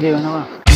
घेऊ ना